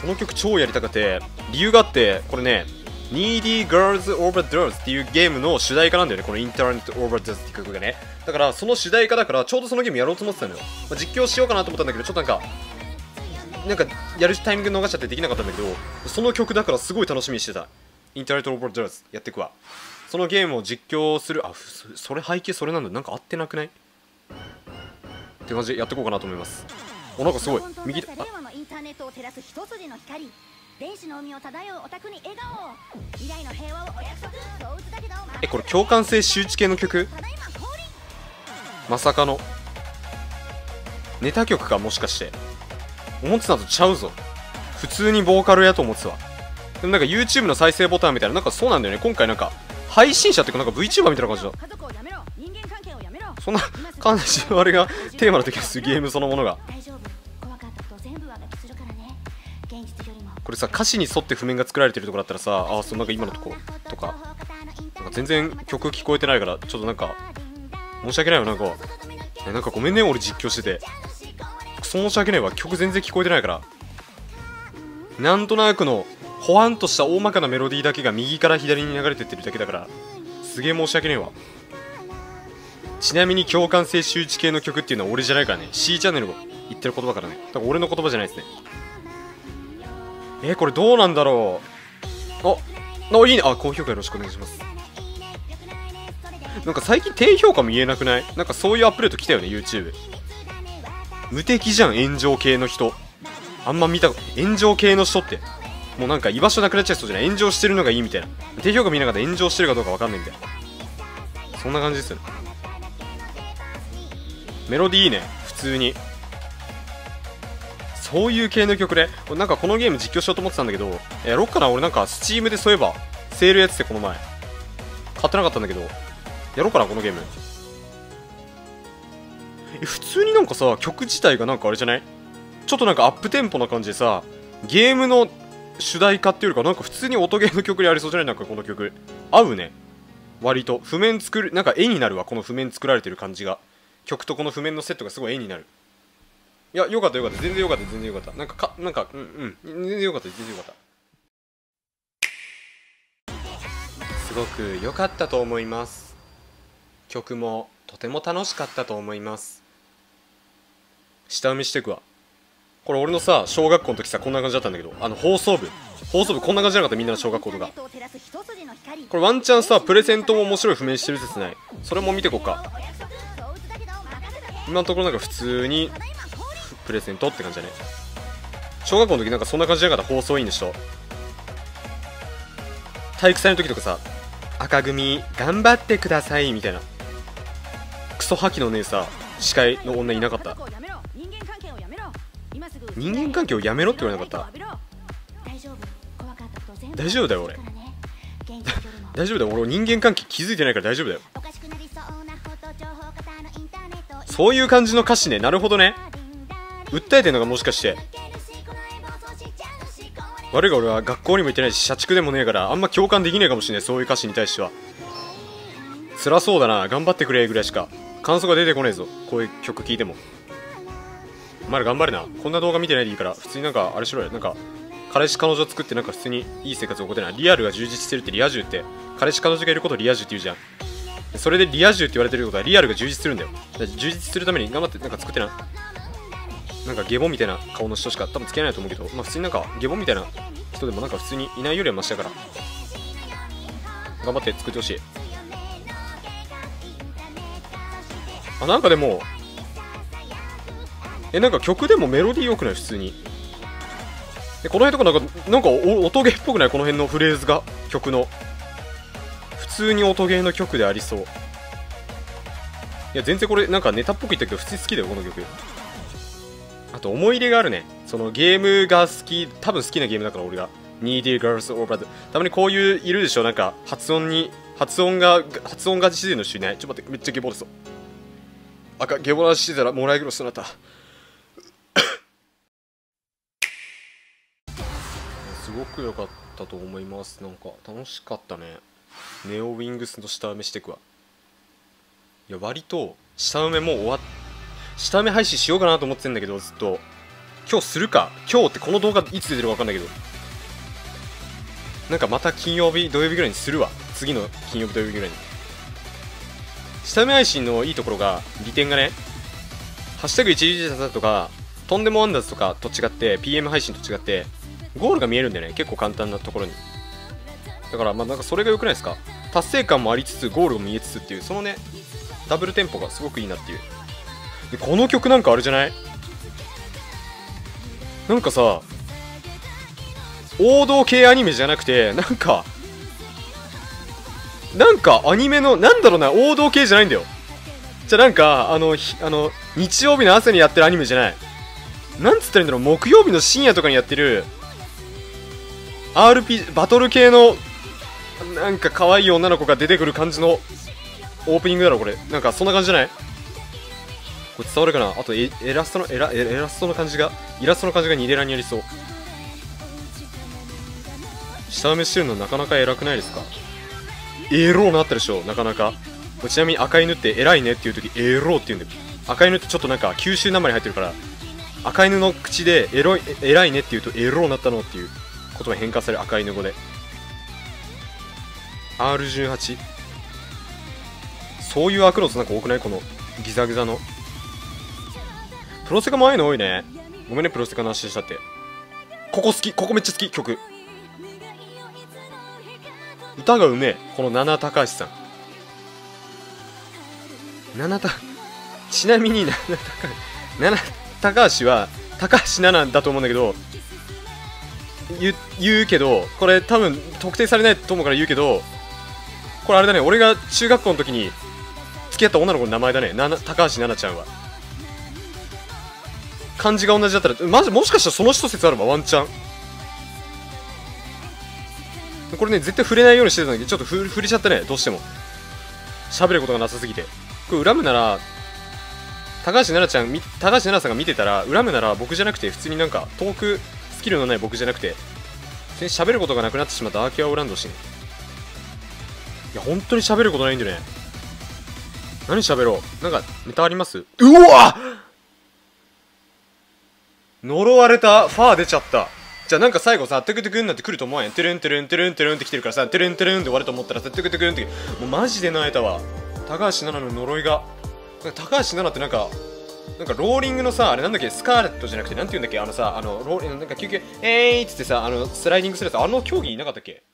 この曲超やりたくて理由があってこれね Needy Girls Overdose っていうゲームの主題歌なんだよねこの Internet Overdose って曲がね。だからその主題歌だからちょうどそのゲームやろうと思ってたのよ、まあ、実況しようかなと思ったんだけどちょっとなんかなんかやるタイミング逃しちゃってできなかったんだけどその曲だからすごい楽しみにしてた。インターネットオーバードラズやってくわ。そのゲームを実況するあそれ背景それなんだ。なんか合ってなくない？って感じでやっていこうかなと思います。おなんかすごい。右であえこれ共感性周知系の曲？まさかの。ネタ曲かもしかして。思ってたのとちゃうぞ。普通にボーカルやと思ってたわ。でもなんか YouTube の再生ボタンみたいななんかそうなんだよね。今回なんか配信者っていうかなんか VTuber みたいな感じだ。そんな感じのあれがテーマの時ですゲームそのものがこれさ歌詞に沿って譜面が作られてるとこだったらさあそうなんか今のとことかなんか全然曲聞こえてないからちょっとなんか申し訳ないわなんか。なんかごめんね俺実況してて。クソ申し訳ないわ。曲全然聞こえてないから。なんとなくのほわんとした大まかなメロディーだけが右から左に流れてってるだけだからすげえ申し訳ねえわ。ちなみに共感性周知系の曲っていうのは俺じゃないからね。C チャンネルを言ってる言葉からね。だから俺の言葉じゃないですね。えー、これどうなんだろう。ああいいね。あ高評価よろしくお願いします。なんか最近低評価も言えなくない？なんかそういうアップデート来たよね YouTube 無敵じゃん炎上系の人。あんま見た炎上系の人って。もうなんか居場所なくなっちゃいそうじゃない？炎上してるのがいいみたいな。低評価見ながら炎上してるかどうか分かんないみたいな。そんな感じですよね。メロディーいいね普通に。そういう系の曲で、なんかこのゲーム実況しようと思ってたんだけどやろっかな俺なんかスチームでそういえばセールやっててこの前。買ってなかったんだけどやろうかなこのゲーム。え普通になんかさ曲自体がなんかあれじゃない？ちょっとなんかアップテンポな感じでさゲームの主題歌っていうよりかなんか普通に音ゲーの曲にありそうじゃない？なんかこの曲。合うね。割と。譜面作るなんか絵になるわこの譜面作られてる感じが。曲とこの譜面のセットがすごい絵になる。いやよかったよかった。全然よかった全然よかった。なんかかなんかうんうん。全然よかった全然よかった。すごく良かったと思います。曲もとても楽しかったと思います。下埋めしてくわ。これ俺のさ小学校の時さこんな感じだったんだけどあの放送部。放送部こんな感じじゃなかったみんなの小学校とか。これワンチャンさプレゼントも面白い譜面してる説ない。それも見てこっか。今のところなんか普通にプレゼントって感じだね。小学校の時なんかそんな感じじゃなかった。放送委員の人。体育祭の時とかさ赤組頑張ってくださいみたいな。クソ覇気のねえさ司会の女いなかった。人間関係をやめろ。って言われなかった。大丈夫。だよ俺。大丈夫だよ。俺人間関係気づいてないから大丈夫だよ。そういう感じの歌詞ね。なるほどね訴えてんのがもしかして。悪いが俺は学校にも行ってないし社畜でもねえからあんま共感できねえかもしれないそういう歌詞に対しては。辛そうだな頑張ってくれぐらいしか感想が出てこねえぞこういう曲聴いても。まだ頑張れなこんな動画見てないでいいから普通になんかあれしろよ。なんか彼氏彼女作ってなんか普通にいい生活を送ってない。リアルが充実してるってリア充って。彼氏彼女がいることをリア充って言うじゃん。それでリア充って言われてることはリアルが充実するんだよ。だ充実するために頑張ってなんか作ってな。なんかゲボみたいな顔の人しか多分つけないと思うけどまあ普通になんかゲボみたいな人でもなんか普通にいないよりはマシだから。頑張って作ってほしい。あなんかでもえなんか曲でもメロディー良くない？普通に。えこの辺とかなんかなんか音ゲーっぽくない？この辺のフレーズが曲の。普通に音ゲーの曲でありそう。いや全然これなんかネタっぽく言ったけど普通好きだよこの曲。あと思い入れがあるね。そのゲームが好き多分好きなゲームだから俺が。Needy Girls Over the たまにこういういるでしょ？なんか発音に発音が発音が自然の人いないちょっと待ってめっちゃゲボです赤ゲボらしてたらもらい黒しそなった。すごく良かったと思います。なんか楽しかったね。ネオウィングスの下埋めしていくわ。いや割と下埋めもう終わっ下埋め配信しようかなと思ってんだけどずっと。今日するか？今日ってこの動画いつ出てるか分かんないけど。なんかまた金曜日土曜日ぐらいにするわ。次の金曜日土曜日ぐらいに。下見配信のいいところが利点がねハッシュタグ111だとかとんでもワンダーズとかと違って PM 配信と違ってゴールが見えるんだよね。結構簡単なところに。だからまあなんかそれが良くないですか？達成感もありつつゴールも見えつつっていうそのねダブルテンポがすごくいいなっていう。でこの曲なんかあれじゃない？なんかさ王道系アニメじゃなくてなんかなんかアニメのなんだろうな王道系じゃないんだよ。じゃあなんかあのあの日曜日の朝にやってるアニメじゃない？なんつったらいいんだろう木曜日の深夜とかにやってる RP バトル系のなんか可愛い女の子が出てくる感じのオープニングだろこれ。なんかそんな感じじゃない？これ伝わるかなあとエラストのエラエラストの感じがイラストの感じがニレラにありそう。下埋めしてるのなかなか偉くないですか？エローなったでしょなかなか。ちなみに赤犬って偉いねっていう時エローって言うんだよ。赤犬ってちょっとなんか九州なまり入ってるから赤犬の口でエロい偉いねって言うとエローなったのっていう言葉変化される赤犬語で。R18 そういうアクロスなんか多くない？このギザギザの。プロセカもああいうの多いね。ごめんねプロセカの話しちゃって。ここ好き。ここめっちゃ好き曲。歌がうめえ。この七高橋さん。七たちなみに七高七高橋は高橋七だと思うんだけど言言うけどこれ多分特定されないと思うから言うけどこれあれだね。俺が中学校の時に付き合った女の子の名前だね。なな高橋奈々ちゃんは。漢字が同じだったらマジもしかしたらその人説あるわワンチャン。これね絶対触れないようにしてたんだけどちょっとふ触れちゃったねどうしても。喋ることがなさすぎて。これ恨むなら高橋奈々ちゃんみ高橋奈々さんが見てたら恨むなら僕じゃなくて普通になんかトークスキルのない僕じゃなくて普通に喋ることがなくなってしまったアーキアを恨んでほしいねいや本当に喋ることないんだよね。何喋ろう。なんかネタあります？うわ呪われたファー出ちゃったじゃあなんか最後さ、テクテクンなって来ると思わんやん。テルンテルンテルンテルンって来てるからさ、テルンテルンって終わると思ったらさ、テクテクンって、もうマジで泣いたわ。高橋奈々の呪いが。高橋奈々ってなんか、なんかローリングのさ、あれなんだっけ、スカーレットじゃなくて、なんて言うんだっけ、あのさ、あの、ローリング、なんか休憩、えーいっつってさ、あの、スライディングするやつ、あの競技いなかったっけ？